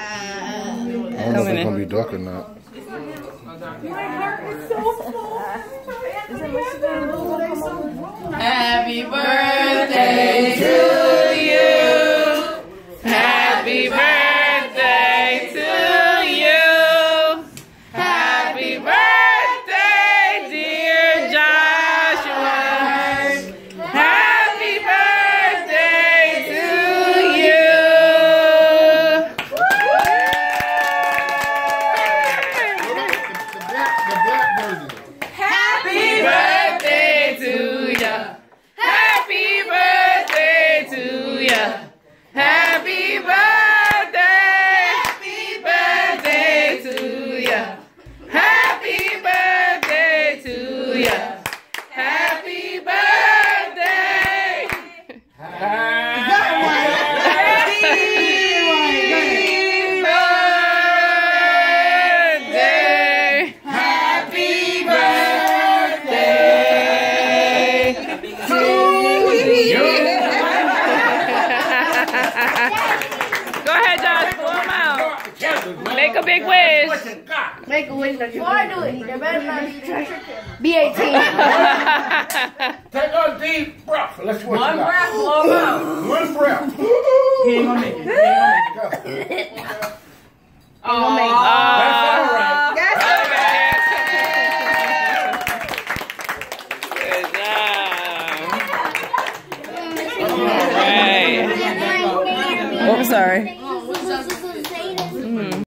Uh, I don't know if it's gonna be dark or not. My heart is so full. Happy birthday ya. Happy birthday to ya. Happy birthday. Happy birthday. Happy birthday to you. Go ahead, Josh. Make a big wish. Make a wish. Before I do it, you better not be tricky. Be 18. Take a deep breath. Let's watch One breath, long out. One breath. He ain't gonna make it. He ain't gonna make it. Oh, I'm sorry.